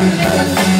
No,